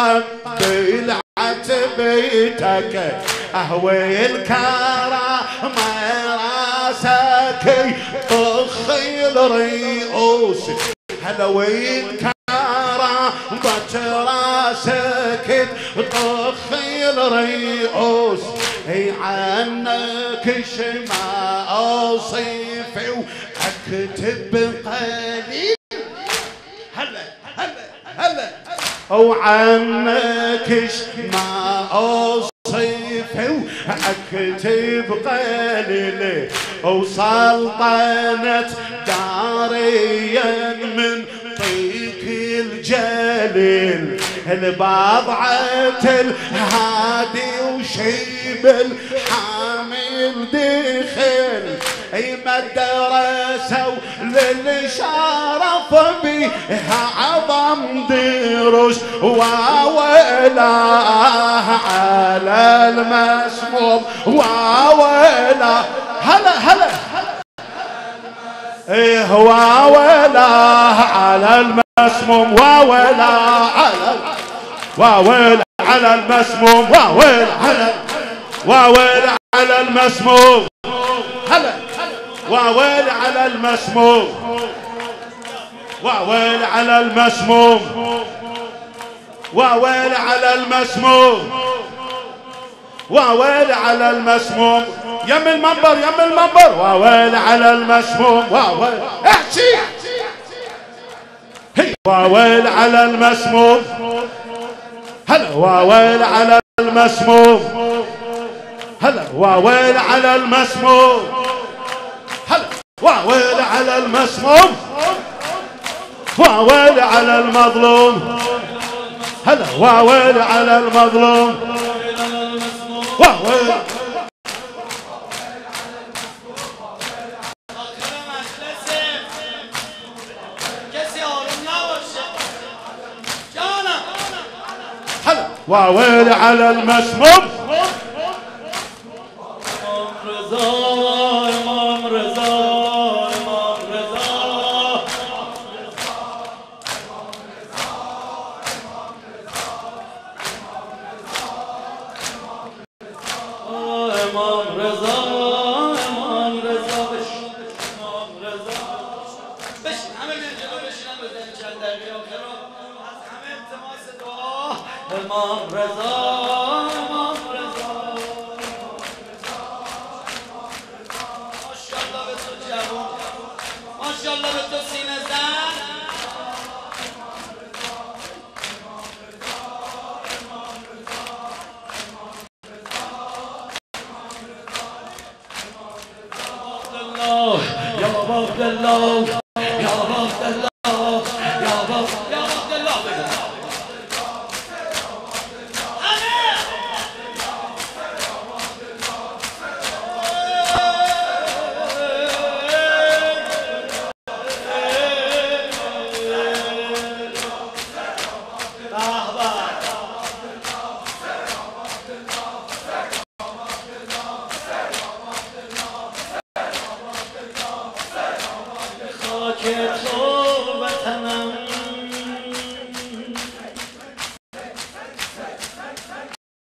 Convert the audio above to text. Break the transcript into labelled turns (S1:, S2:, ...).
S1: قبل عتبيتك اهوي الكرم راسك طخي الريوس هلا وين كرامة راسك طخي الريوس هي عنك شما اوصف وأكتب قليل. هلا هلا هلا. أو عنك ما اوصف وأكتب قليل وسلطنة داريا من طيك الجليل. البضعة الهادي وشيب الحامل دخل. أي مدرسة للشرف بها عظم دروس وولاه على المسموم وولاه هلا هلا. إيه وولاه على المسموم وولاه على وويل على المسموم وويل على وويل على المسموم هلا وويل على المسموم وويل على المسموم وويل على المسموم وويل على المسموم يم المنبر يم المنبر. وويل على المسموم وويل احكي. وويل على المسموم هلا وويل على المسموم هلا وويل على المسموم هلا وويل على المسموم وويل على المظلوم. هلا وويل على المظلوم. وويل هلا وويل على المسموم
S2: امام رضا امام رضا. بش امام رضا. بش همه بیان جلو بشینن بزنین چند دقیقه آخر از همه التماس دعا. امام رضا امام رضا. ماشاءالله به تو جوان. ماشاءالله به تو Lord. You're above the law. که تو وطنم.